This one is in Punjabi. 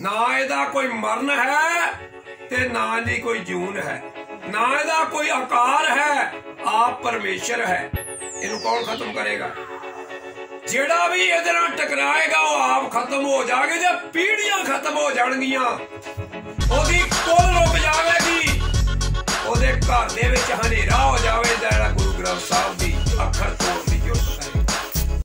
ਨਾ ਇਹਦਾ ਕੋਈ ਮਰਨ ਹੈ ਤੇ ਨਾ ਦੀ ਕੋਈ ਜੂਨ ਹੈ। ਨਾ ਇਹਦਾ ਕੋਈ ਆਕਾਰ ਹੈ, ਆਪ ਪਰਮੇਸ਼ਰ ਹੈ। ਇਹਨੂੰ ਕੌਣ ਖਤਮ ਕਰੇਗਾ? ਜਿਹੜਾ ਵੀ ਇਹਦੇ ਨਾਲ ਟਕਰਾਏਗਾ, ਉਹ ਆਪ ਖਤਮ ਹੋ ਜਾਗੇ ਜਾਂ ਪੀੜੀਆਂ ਖਤਮ ਹੋ ਜਾਣਗੀਆਂ। ਉਹਦੀ ਕੋਲ ਰੁਕ ਜਾਵੇਗੀ। ਉਹਦੇ ਘਰ ਦੇ ਵਿੱਚ ਹਨੇਰਾ